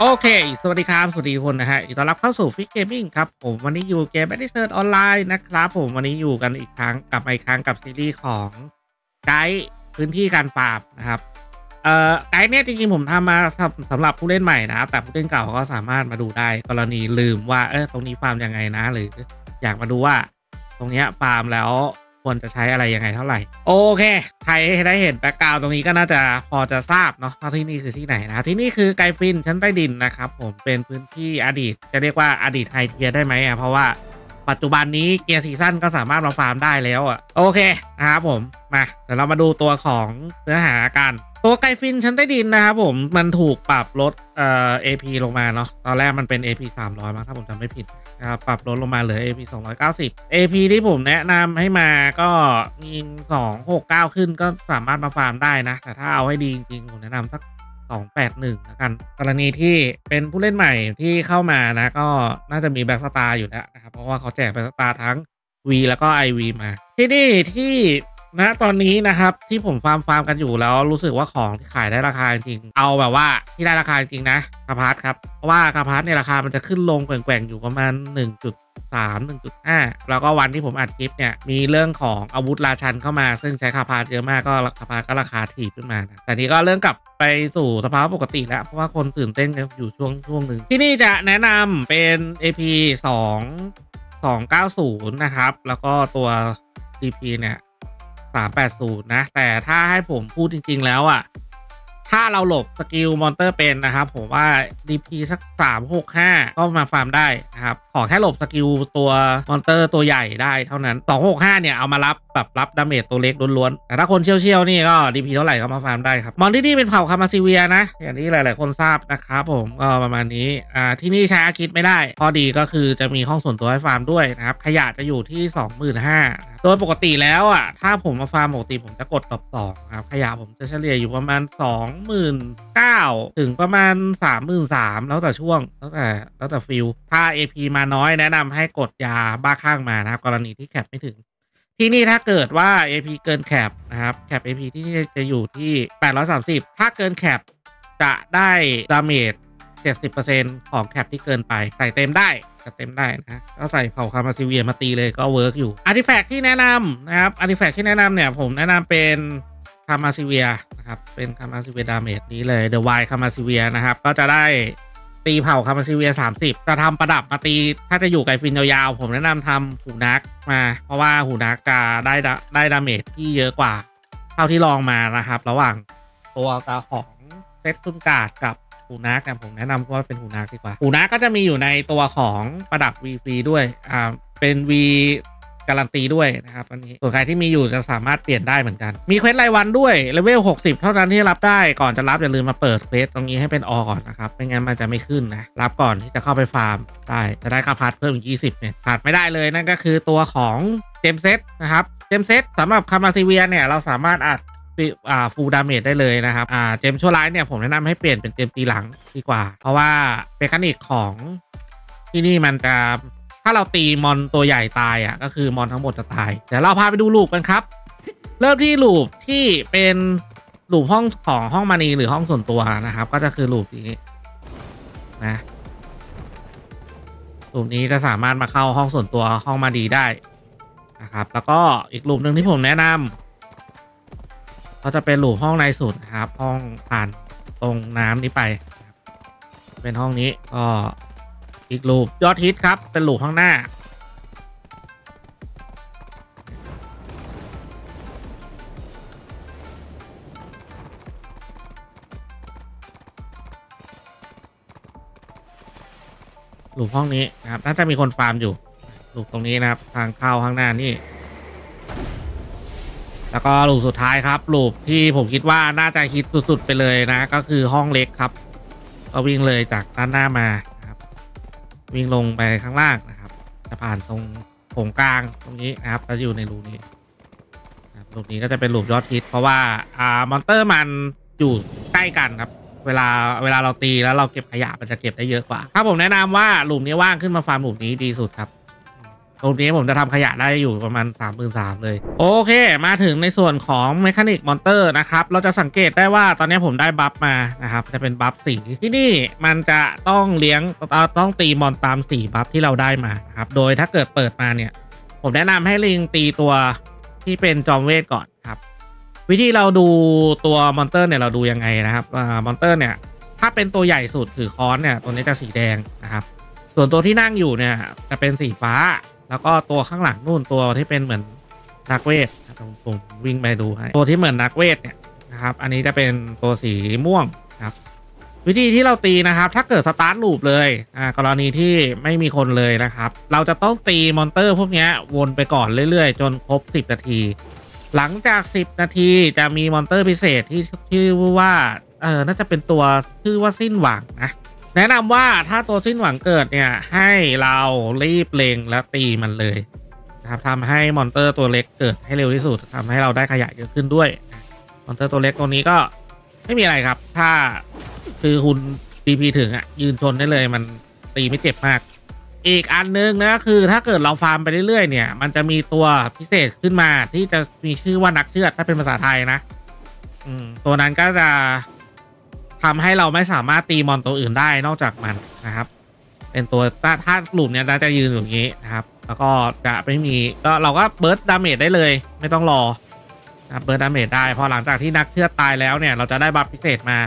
โอเค สวัสดีครับ สวัสดีทุกคนนะฮะยินดีต้อนรับเข้าสู่ฟิก Gaming ครับผมวันนี้อยู่เกม Black Desert Online นะครับผมวันนี้อยู่กันอีกครั้งกลับมาอีกครั้งกับซีรีส์ของไกด์พื้นที่การฟาร์มนะครับเอ่อไกด์เนี่ยจริงๆผมทำมาสำสำหรับผู้เล่นใหม่นะครับ แต่ผู้เล่นเก่าก็สามารถมาดูได้กรณีลืมว่าเออตรงนี้ฟาร์มยังไงนะ หรืออยากมาดูว่า ตรงเนี้ยฟาร์มแล้ว ควรจะใช้อะไรยังไงเท่าไหร่ โอเค ใครได้เห็น background ตรงนี้ก็น่าจะพอจะทราบเนาะว่าที่นี่คือที่ไหนนะที่นี่คือ Gyfin ชั้นใต้ดินนะครับผมเป็นพื้นที่อดีต จะเรียกว่าอดีต high tier ได้ไหมอะเพราะว่าปัจจุบันนี้ gear season ก็สามารถมาฟาร์มได้แล้วอะโอเคนะครับผมมาเดี๋ยวเรามาดูตัวของเนื้อหากันตัว Gyfin ชั้นใต้ดินนะครับผมมันถูกปรับลดเอ่อ AP ลงมาเนาะตอนแรกมันเป็น AP 300มั้งถ้าผมจำไม่ผิด ปรับลดลงมาเหลือ AP 290 AP ที่ผมแนะนำให้มาก็มี269 ขึ้นก็สามารถมาฟาร์มได้นะ แต่ถ้าเอาให้ดีจริงๆผมแนะนำสัก 281แล้วกัน กรณีที่เป็นผู้เล่นใหม่ที่เข้ามานะ ก็น่าจะมี Blackstar อยู่แล้วนะครับ เพราะว่าเขาแจก Blackstar ทั้ง V แล้วก็ IV มา ที่นี่ที่ นะตอนนี้นะครับที่ผมฟาร์มฟาร์มกันอยู่แล้วรู้สึกว่าของที่ขายได้ราคาจริง เอาแบบว่าที่ได้ราคาจริงนะ Caphras ครับ เพราะว่า Caphras เนี่ยราคามันจะขึ้นลงแกว่งๆอยู่ประมาณ 1.3 1.5 แล้วก็วันที่ผมอัดคลิปเนี่ยมีเรื่องของอาวุธราชันเข้ามา ซึ่งใช้ Caphras เยอะมากก็ Caphras ก็ราคาถีบขึ้นมานะแต่นี้ก็เริ่มกลับไปสู่สภาวะปกติแล้ว เพราะว่าคนตื่นเต้นกันอยู่ช่วงช่วงหนึ่งที่นี่จะแนะนำเป็น AP 2 290 นะครับ แล้วก็ตัว DP เนี่ย 380 นะ แต่ถ้าให้ผมพูดจริง ๆ แล้วอะ ถ้าเราหลบ skill monster เป็นนะครับ ผมว่า DP สัก 365 ก็มาฟาร์มได้นะครับ ขอแค่หลบ skill ตัว monster ตัวใหญ่ได้เท่านั้น 265 เนี่ยเอามารับ แบบรับ damage ตัวเล็กล้วนๆ แต่ถ้าคนเชี่ยวๆนี่ก็ DP เท่าไหร่ก็มาฟาร์มได้ครับ mon ที่นี่เป็นเผ่า Kamasylvia นะ อย่างที่หลายๆคนทราบนะครับผมก็ประมาณนี้อ่าที่นี่ใช้อาคิดไม่ได้ข้อดีก็คือจะมีห้องส่วนตัวให้ฟาร์มด้วยนะครับขยะจะอยู่ที่ 25,000โดยปกติแล้วอะ ถ้าผมมาฟาร์มปกติผมจะกดดอกสองครับ ขยะผมจะเฉลี่ยอยู่ประมาณ 29,000 ถึงประมาณ 33,000 แล้วแต่ช่วง แล้วแต่แล้วแต่ feel ถ้า AP มาน้อยแนะนำให้กดยาบ้าข้างมานะครับ กรณีที่ cap ไม่ถึง ที่นี่ถ้าเกิดว่า AP เกิน cap นะครับ cap AP ที่นี่จะอยู่ที่ 830 ถ้าเกิน cap จะได้ damage 70%ของ cap ที่เกินไป ใส่เต็มได้ใส่เต็มได้นะก็ใส่เผ่าคามาซิเวียมาตีเลยก็ work อยู่ artifact ที่แนะนำนะครับ artifact ที่แนะนำเนี่ยผมแนะนำเป็นคามาซิเวียนะครับเป็นคามาซิเวียดาเมจนี้เลยเดอะไวคามาซิเวียนะครับก็จะได้ ตีเผ่าคามาซิเวีย30จะทำประดับมาตีถ้าจะอยู่ไกฟินยาวๆผมแนะนำทำหูนักมา เพราะว่าหูนักจะได้ดได้ดาเมจที่เยอะกว่า เท่าที่ลองมานะครับ ระหว่างตัวกาของเซตตุนกาดกับหูนักนะผมแนะนำว่าเป็นหูนักดีกว่าหูนักก็จะมีอยู่ในตัวของประดับ V ฟรีด้วยอ่าเป็น V การันตีด้วยนะครับอันนี้ส่วนใครที่มีอยู่จะสามารถเปลี่ยนได้เหมือนกัน มี quest รายวันด้วยเลเวล60 เท่านั้นที่รับได้ก่อนจะรับอย่าลืมมาเปิด quest ตรงนี้ให้เป็นก่อนนะครับไม่งั้นมันจะไม่ขึ้นนะรับก่อนที่จะเข้าไปฟาร์มได้จะได้ค่าพลังเพิ่มอีก20เนี่ยขาดไม่ได้เลยนั่นก็คือตัวของ gem set นะครับ gem set สำหรับคามาซิเวียเนี่ยเราสามารถอัดอ่า full damage ได้เลยนะครับอ่า gem ชั่วร้ายเนี่ยผมแนะนำให้เปลี่ยนเป็น gem ตีหลังดีกว่า เพราะว่า mechanic ของที่นี่มันจะ ถ้าเราตีมอนตัวใหญ่ตายอะก็คือมอนทั้งหมดจะตายเดี๋ยวเราพาไปดูลูปกันครับ เริ่มที่ลูปที่เป็นลูปห้องของห้องมานีหรือห้องส่วนตัวนะครับ ก็จะคือลูปนี้นะลูปนี้จะสามารถมาเข้าห้องส่วนตัวห้องมาดีได้นะครับ แล้วก็อีกลูปหนึ่งที่ผมแนะนำก็จะเป็นลูปห้องในสุดนะครับ ห้องผ่านตรงน้ำนี้ไป เป็นห้องนี้ก็ อีกลูปยอดฮิตครับ เป็นลูปข้างหน้าหลูปห้องนี้นะครับ น่าจะมีคนฟาร์มอยู่หลูปตรงนี้นะครับ ทางเข้าข้างหน้านี่ แล้วก็ loop สุดท้ายครับ loop ที่ผมคิดว่าน่าจะฮิตสุด ๆ ไปเลยนะ ก็คือห้องเล็กครับ ก็วิ่งเลยจากด้านหน้ามา วิ่งลงไปข้างล่างนะครับ จะผ่านตรงโถงกลางตรงนี้นะครับจะอยู่ในรูนี้รูนี้ก็จะเป็น loop ยอดฮิตเพราะว่าอ่า monster มันอยู่ใกล้กันครับ เวลาเวลาเราตีแล้วเราเก็บขยะมันจะเก็บได้เยอะกว่า ถ้าผมแนะนำว่าหลุมนี้ว่างขึ้นมาฟาร์มหลุมนี้ดีสุดครับ ตรงนี้ผมจะทำขยะได้อยู่ประมาณ 3 3 0 0 0เลย โอเค มาถึงในส่วนของ mechanic monster นะครับ เราจะสังเกตได้ว่าตอนนี้ผมได้ buff มานะครับ จะเป็น buff สีที่นี่มันจะต้องเลี้ยงต้องตี mon ตามสี buff ที่เราได้มาครับ โดยถ้าเกิดเปิดมาเนี่ย ผมแนะนำให้เล็งตีตัวที่เป็นจอมเวทก่อนครับ วิธีเราดูตัว monster เนี่ยเราดูยังไงนะครับ monster เนี่ยถ้าเป็นตัวใหญ่สุดถือค้อนเนี่ยตัวนี้จะสีแดงนะครับ ส่วนตัวที่นั่งอยู่เนี่ยจะเป็นสีฟ้า แล้วก็ตัวข้างหลังนู่นตัวที่เป็นเหมือนนักเวทผมผมวิ่งไปดูให้ตัวที่เหมือนนักเวทเนี่ยนะครับ อันนี้จะเป็นตัวสีม่วงครับ วิธีที่เราตีนะครับ ถ้าเกิด start loop เลยอ่ากรณีที่ไม่มีคนเลยนะครับ เราจะต้องตี monster พวกนี้วนไปก่อนเรื่อยๆ จนครบ 10 นาที หลังจาก 10 นาทีจะมี monster พิเศษที่ชื่อว่าเออน่าจะเป็นตัวชื่อว่าสิ้นหวังนะ แนะนำว่าถ้าตัวสิ้นหวังเกิดเนี่ย ให้เรารีบเล็งและตีมันเลยนะครับทำให้ monster ตัวเล็กเกิดให้เร็วที่สุดทำให้เราได้ขยะเยอะขึ้นด้วย monster ตัวเล็กตัวนี้ก็ไม่มีอะไรครับ ถ้าคือคุณ DP ถึงอะยืนชนได้เลยมันตีไม่เจ็บมาก อีกอันนึงนะคือถ้าเกิดเราฟาร์มไปเรื่อยๆเนี่ย มันจะมีตัวพิเศษขึ้นมาที่จะมีชื่อว่านักเชือดถ้าเป็นภาษาไทยนะ อืมตัวนั้นก็จะ ทำให้เราไม่สามารถตี mon ตัวอื่นได้นอกจากมันนะครับ เป็นตัวถ้าหลุมเนี่ยจะยืนอย่างนี้นะครับ แล้วก็จะไม่มีก็เราก็ burst damage ได้เลย ไม่ต้องรอนะ burst damage ได้พอหลังจากที่นักเชือดตายแล้วเนี่ย เราจะได้ buff พิเศษมา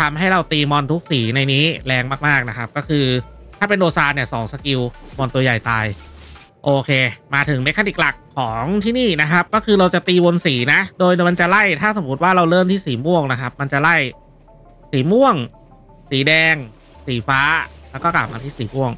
ทำให้เราตี mon ทุกสีในนี้แรงมากๆนะครับ ก็คือถ้าเป็นโดซาเนี่ยสอง skill mon ตัวใหญ่ตายโอเค มาถึง mechanic หลักของที่นี่นะครับ ก็คือเราจะตีวนสีนะ โดยมันจะไล่ถ้าสมมติว่าเราเริ่มที่สีม่วงนะครับ มันจะไล่ สีม่วง สีแดง สีฟ้า แล้วก็กลับมาที่สีม่วง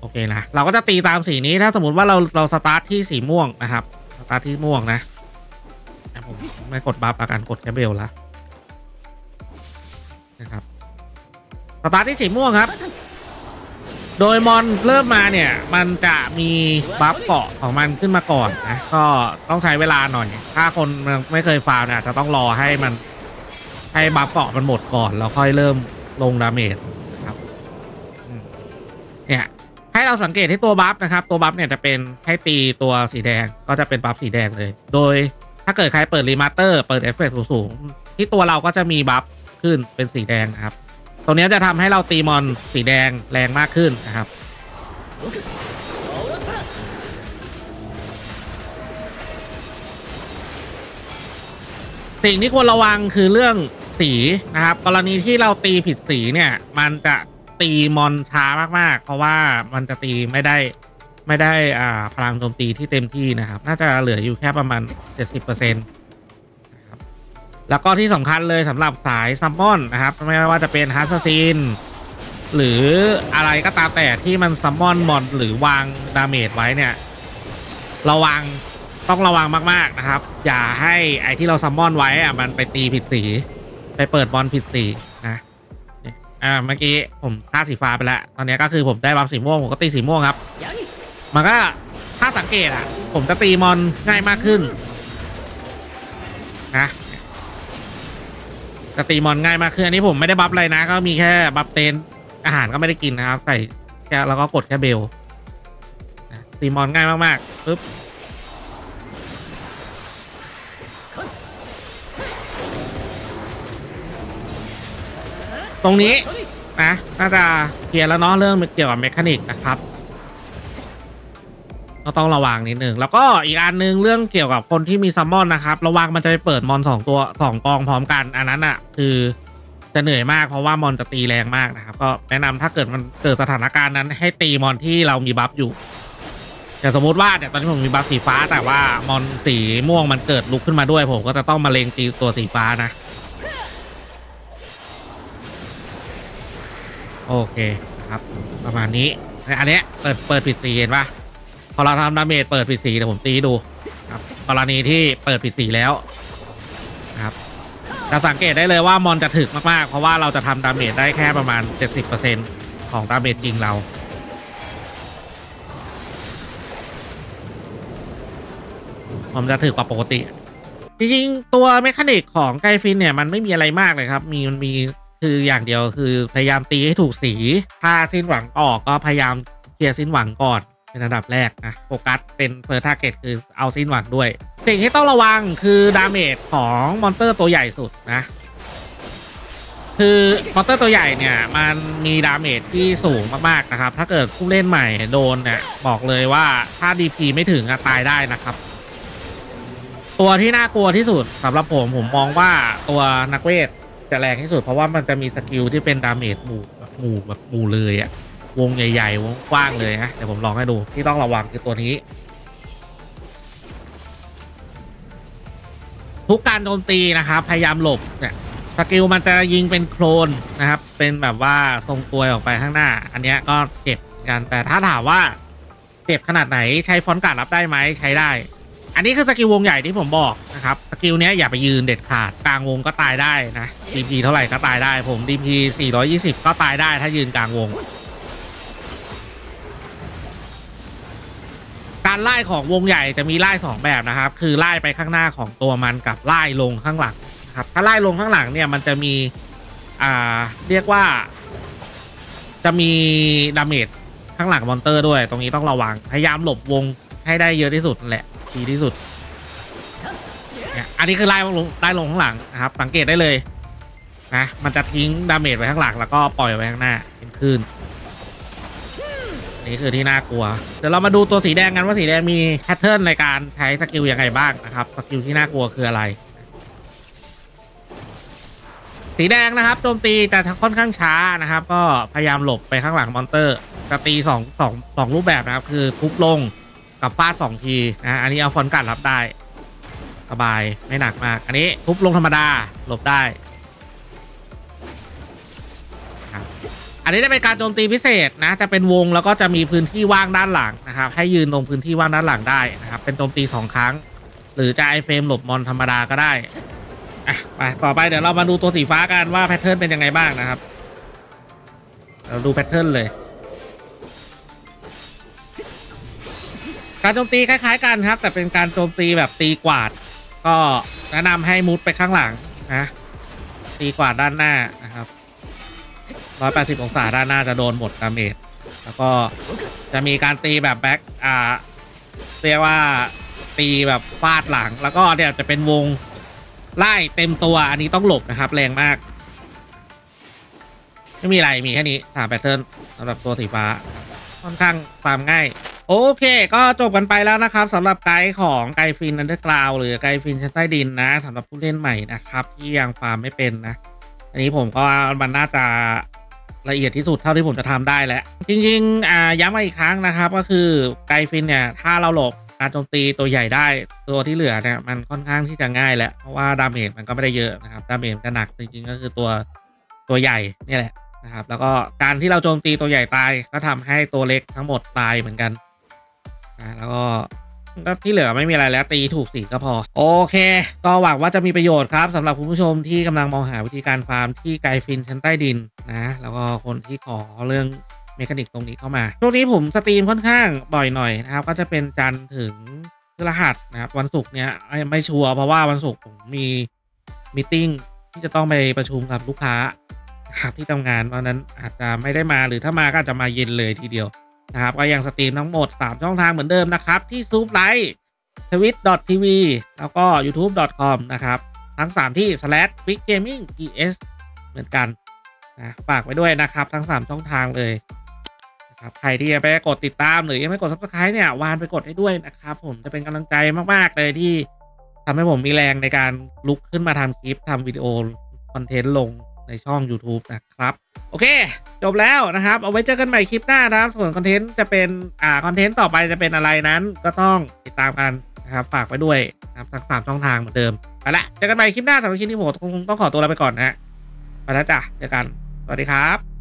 โอเคนะ เราก็จะตีตามสีนี้ถ้าสมมติว่าเราเราสตาร์ทที่สีม่วงนะครับ สตาร์ทที่ม่วงนะผมไม่กด buff อาหารกดแค่ bell ละนะครับ สตาร์ทที่สีม่วงครับโดย mon เริ่มมาเนี่ย มันจะมี buff เกราะของมันขึ้นมาก่อนนะ ก็ต้องใช้เวลาหน่อย ถ้าคนไม่เคยฟาร์มเนี่ยจะต้องรอให้มัน ให้ buff เกราะมันหมดก่อนแล้วค่อยเริ่มลง damage ครับเนี่ยให้เราสังเกตที่ตัว buff นะครับ ตัว buff เนี่ยจะเป็นให้ตีตัวสีแดงก็จะเป็น buff สีแดงเลย โดยถ้าเกิดใครเปิด remaster เปิดเอฟเฟกต์สูงๆที่ตัวเราก็จะมี buff ขึ้นเป็นสีแดงนะครับตรงนี้จะทำให้เราตี mon สีแดงแรงมากขึ้นนะครับ สิ่งที่ควรระวังคือเรื่อง สีนะครับ กรณีที่เราตีผิดสีเนี่ย มันจะตี mon ช้ามากๆ เพราะว่ามันจะตีไม่ได้ไม่ได้อ่าพลังโจมตีที่เต็มที่นะครับ น่าจะเหลืออยู่แค่ประมาณ 70%นะครับแล้วก็ที่สำคัญเลยสำหรับสาย summon นะครับ ไม่ว่าจะเป็นฮาซาซินหรืออะไรก็ตามแต่ที่มัน summon mon หรือวาง damage ไว้เนี่ย ระวังต้องระวังมาก ๆ นะครับ อย่าให้ไอที่เรา summon ไว้อะมันไปตีผิดสี ไปเปิดมอนผิดสีนะอ่าเมื่อกี้ผมฆ่าสีฟ้าไปแล้ว ตอนนี้ก็คือผมได้ buff สีม่วงผมก็ตีสีม่วงครับ มันก็ถ้าสังเกตอะ ผมจะตี mon ง่ายมากขึ้นนะจะตี mon ง่ายมากขึ้นอันนี้ผมไม่ได้ buff อะไรนะ ก็มีแค่ buff tent อาหารก็ไม่ได้กินนะครับ ใส่แค่แล้วก็กดแค่ bell ตี mon ง่ายมากๆปึ๊บ ตรงนี้นะน่าจะเคลียร์แล้วเนาะเรื่องเกี่ยวกับ mechanic นะครับก็ต้องระวังนิดหนึ่งแล้วก็อีกอันนึงเรื่องเกี่ยวกับคนที่มี summon นะครับ ระวังมันจะไปเปิดมอนสองตัวสองกองพร้อมกัน อันนั้นอะ คือจะเหนื่อยมากเพราะว่ามอนจะตีแรงมากนะครับ ก็แนะนำถ้าเกิดมันเกิดสถานการณ์นั้น ให้ตีมอนที่เรามี buff อยู่อย่างสมมติว่าเนี่ยตอนนี้ผมมี buff สีฟ้าแต่ว่ามอนสีม่วงมันเกิดลุกขึ้นมาด้วยผมก็จะต้องมาเล็งตีตัวสีฟ้านะ โอเคครับ ประมาณนี้อันนี้เปิดเปิดผิดสีเห็นปะพอเราทำ damage เปิดผิดสีเดี๋ยวผมตีดูครับกรณีที่เปิดผิดสีแล้วครับจะสังเกตได้เลยว่ามอนจะถึกมากๆ เพราะว่าเราจะทำ damage ได้แค่ประมาณ 70%ของ damage จริงเราผมจะถึกกว่าปกติ จริงๆ ตัว mechanic ของ Gyfin เนี่ย มันไม่มีอะไรมากเลยครับ มีมันมี คืออย่างเดียวคือพยายามตีให้ถูกสี ถ้าสิ้นหวังออกก็พยายามเคลียร์สิ้นหวังก่อนเป็นอันดับแรกนะโฟกัสเป็น first target คือเอาสิ้นหวังด้วย สิ่งที่ต้องระวังคือ damage ของ monster ตัวใหญ่สุดนะ คือ monster ตัวใหญ่เนี่ยมันมี damage ที่สูงมากๆนะครับ ถ้าเกิดผู้เล่นใหม่โดนเนี่ยบอกเลยว่าถ้า DP ไม่ถึงอะตายได้นะครับ ตัวที่น่ากลัวที่สุดสำหรับผมผมมองว่าตัวนักเวท จะแรงที่สุดเพราะว่ามันจะมี skill ที่เป็น damage หมู่แบบหมู่แบบหมู่เลยอะวงใหญ่ๆวงกว้างเลยนะเดี๋ยวผมลองให้ดูที่ต้องระวังคือตัวนี้ ทุกการโจมตีนะครับพยายามหลบเนี่ย skill มันจะยิงเป็น cone นะครับ เป็นแบบว่าทรงตัวออกไปข้างหน้า อันนี้ก็เจ็บกันแต่ถ้าถามว่าเจ็บขนาดไหนใช้ front guard รับได้ไหมใช้ได้ อันนี้คือ skill วงใหญ่ที่ผมบอกนะครับ skill เนี้ยอย่าไปยืนเด็ดขาดกลางวงก็ตายได้นะ DP เท่าไหร่ก็ตายได้ผม DP 420 ก็ตายได้ถ้ายืนกลางวง การร่ายของวงใหญ่จะมีร่ายสองแบบนะครับ คือร่ายไปข้างหน้าของตัวมันกับร่ายลงข้างหลังครับถ้าร่ายลงข้างหลังเนี่ยมันจะมีอ่าเรียกว่า จะมี damageข้างหลัง monster ด้วย ตรงนี้ต้องระวังพยายามหลบวงให้ได้เยอะที่สุดแหละ ดีที่สุดเนี่ยอันนี้คือร่ายลงร่ายลงข้างหลังนะครับ สังเกตได้เลยนะมันจะทิ้ง damage ไว้ข้างหลังแล้วก็ปล่อยไว้ข้างหน้าเป็นคลื่นนี่คือที่น่ากลัว เดี๋ยวเรามาดูตัวสีแดงกันว่าสีแดงมี pattern ในการใช้ skill ยังไงบ้างนะครับ skill ที่น่ากลัวคืออะไร สีแดงนะครับโจมตีจะค่อนข้างช้านะครับ ก็พยายามหลบไปข้างหลัง monster จะตีสองสองสองรูปแบบนะครับ คือทุบลง กับฟาดสองทีนะอันนี้เอา front guard รับได้ สบายไม่หนักมาก อันนี้ทุบลงธรรมดาหลบได้อันนี้จะเป็นการโจมตีพิเศษนะ จะเป็นวงแล้วก็จะมีพื้นที่ว่างด้านหลังนะครับ ให้ยืนลงพื้นที่ว่างด้านหลังได้นะครับ เป็นโจมตีสองครั้ง หรือจะ iframe หลบมอนธรรมดาก็ได้อะไปต่อไปเดี๋ยวเรามาดูตัวสีฟ้ากันว่า pattern เป็นยังไงบ้างนะครับ เราดู pattern เลย การโจมตีคล้ายๆกันครับ แต่เป็นการโจมตีแบบตีกวาด ก็แนะนำให้มุดไปข้างหลังนะตีกวาดด้านหน้านะครับร้อยแปดสิบองศาด้านหน้าจะโดนหมด damage แล้วก็จะมีการตีแบบ back อ่าเรียกว่าตีแบบฟาดหลัง แล้วก็เดี๋ยวจะเป็นวงร่ายเต็มตัวอันนี้ต้องหลบนะครับแรงมาก ไม่มีอะไรมีแค่นี้สาม pattern สำหรับตัวสีฟ้าค่อนข้างฟาร์มง่าย โอเค ก็จบกันไปแล้วนะครับสำหรับไกด์ของ Gyfin Underground หรือ Gyfin ชั้นใต้ดินนะสำหรับผู้เล่นใหม่นะครับ ที่ยังฟาร์มไม่เป็นนะ อันนี้ผมก็มันน่าจะละเอียดที่สุดเท่าที่ผมจะทำได้แล้ว จริงๆอ่าย้ำมาอีกครั้งนะครับ ก็คือ Gyfin เนี่ย ถ้าเราหลบการโจมตีตัวใหญ่ได้ตัวที่เหลือเนี่ยมันค่อนข้างที่จะง่ายแหละเพราะว่า damage มันก็ไม่ได้เยอะนะครับ damage จะหนักจริงๆก็คือตัวตัวใหญ่นี่แหละนะครับแล้วก็การที่เราโจมตีตัวใหญ่ตายก็ทำให้ตัวเล็กทั้งหมดตายเหมือนกัน แล้วก็ที่เหลือไม่มีอะไรแล้วตีถูกสีก็พอ โอเค ก็หวังว่าจะมีประโยชน์ครับสำหรับคุณผู้ชมที่กำลังมองหาวิธีการฟาร์มที่ Gyfin ชั้นใต้ดินนะ แล้วก็คนที่ขอเรื่อง mechanic ตรงนี้เข้ามาช่วงนี้ผม stream ค่อนข้างบ่อยหน่อยนะครับ ก็จะเป็นจันทร์ถึงพฤหัสนะครับวันศุกร์เนี้ยไม่ชัวร์เพราะว่าวันศุกร์ผมมี meeting ที่จะต้องไปประชุมกับลูกค้าครับที่ทำงานเพราะนั้นอาจจะไม่ได้มาหรือถ้ามาก็อาจจะมาเย็นเลยทีเดียว นะครับก็ยัง stream ทั้งหมด 3 ช่องทางเหมือนเดิมนะครับ ที่ซูปไลท์ทวิต .tv แล้วก็ youtube.com นะครับ ทั้ง 3 ที่ slash big gaming ps เหมือนกันนะฝากไว้ด้วยนะครับ ทั้ง 3 ช่องทางเลยนะครับใครที่ยังไม่กดติดตามหรือยังไม่กด subscribe เนี่ยวานไปกดให้ด้วยนะครับ ผมจะเป็นกำลังใจมาก ๆ เลยที่ทำให้ผมมีแรงในการลุกขึ้นมาทำคลิปทำวิดีโอคอนเทนต์ลง ในช่อง YouTube นะครับ โอเค จบแล้วนะครับ เอาไว้เจอกันใหม่คลิปหน้านะครับ ส่วนคอนเทนต์จะเป็น อ่า คอนเทนต์ต่อไปจะเป็นอะไรนั้น ก็ต้องติดตามกันนะครับ ฝากไว้ด้วยนะครับทั้งสามช่องทางเหมือนเดิมไปละเจอกันใหม่คลิปหน้าสำหรับคลิปนี้ผมคงต้องขอตัวลาไปก่อนนะฮะไปแล้วจ้ะเจอกัน สวัสดีครับ